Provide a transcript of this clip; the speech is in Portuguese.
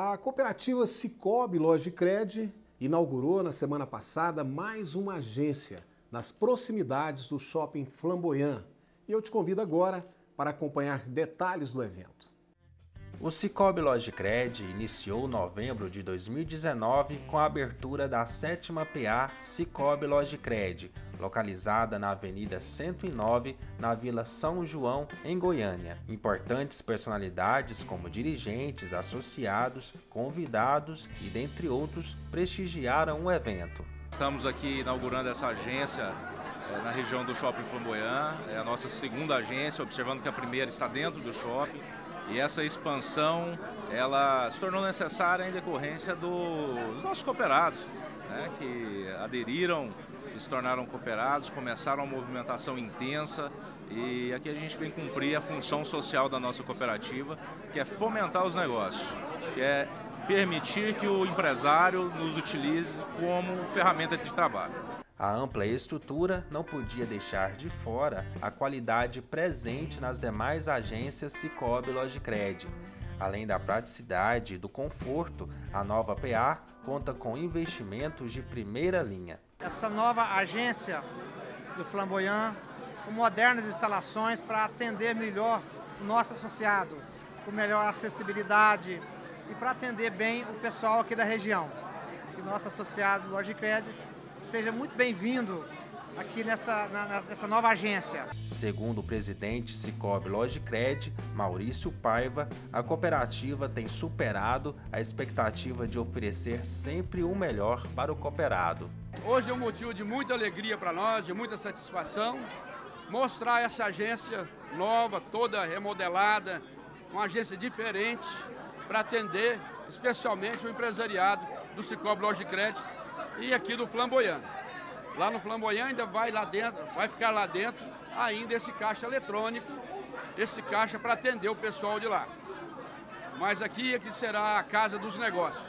A cooperativa Cicobi Logicred inaugurou na semana passada mais uma agência nas proximidades do Shopping Flamboyant. E eu te convido agora para acompanhar detalhes do evento. O Cicobi Logicred iniciou novembro de 2019 com a abertura da sétima PA Cicobi Logicred, localizada na Avenida 109, na Vila São João, em Goiânia. Importantes personalidades como dirigentes, associados, convidados e dentre outros prestigiaram o evento. Estamos aqui inaugurando essa agência é, na região do Shopping Flamboyant, é a nossa segunda agência, observando que a primeira está dentro do shopping. E essa expansão, ela se tornou necessária em decorrência dos nossos cooperados, né, que aderiram se tornaram cooperados, começaram uma movimentação intensa e aqui a gente vem cumprir a função social da nossa cooperativa, que é fomentar os negócios, que é permitir que o empresário nos utilize como ferramenta de trabalho. A ampla estrutura não podia deixar de fora a qualidade presente nas demais agências Cicobi Logicred. Além da praticidade e do conforto, a nova PA conta com investimentos de primeira linha. Essa nova agência do Flamboyant, com modernas instalações para atender melhor o nosso associado, com melhor acessibilidade e para atender bem o pessoal aqui da região. E nosso associado Logicred seja muito bem-vindo aqui nessa, na, nessa nova agência. Segundo o presidente Cicobi Logicred, Maurício Paiva, a cooperativa tem superado a expectativa de oferecer sempre o melhor para o cooperado. Hoje é um motivo de muita alegria para nós, de muita satisfação, mostrar essa agência nova, toda remodelada, uma agência diferente para atender especialmente o empresariado do Cicobi Logicred e aqui do Flamboyant. Lá no Flamboyant ainda vai lá dentro, vai ficar lá dentro ainda esse caixa eletrônico, esse caixa para atender o pessoal de lá. Mas aqui, aqui será a casa dos negócios.